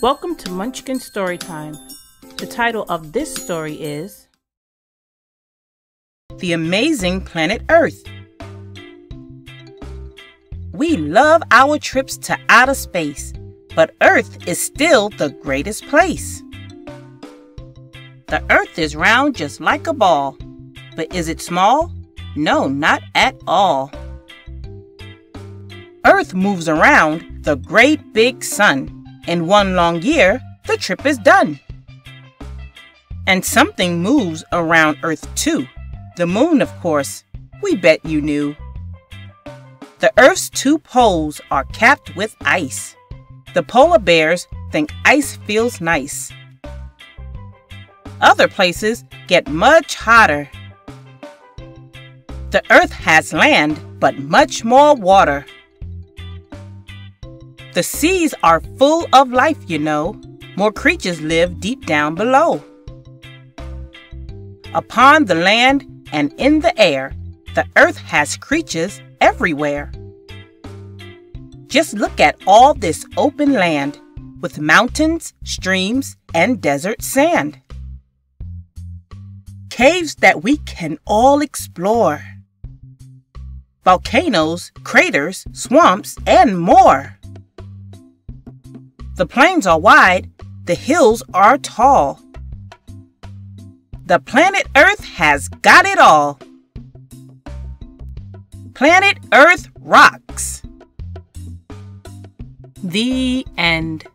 Welcome to Munchkin Storytime. The title of this story is The Amazing Planet Earth. We love our trips to outer space, but Earth is still the greatest place. The Earth is round just like a ball, but is it small? No, not at all. Earth moves around the great big sun. In one long year, the trip is done. And something moves around Earth too. The moon, of course. We bet you knew. The Earth's two poles are capped with ice. The polar bears think ice feels nice. Other places get much hotter. The Earth has land, but much more water. The seas are full of life, you know. More creatures live deep down below. Upon the land and in the air, the earth has creatures everywhere. Just look at all this open land with mountains, streams, and desert sand. Caves that we can all explore. Volcanoes, craters, swamps, and more. The plains are wide, the hills are tall. The planet Earth has got it all. Planet Earth rocks. The End.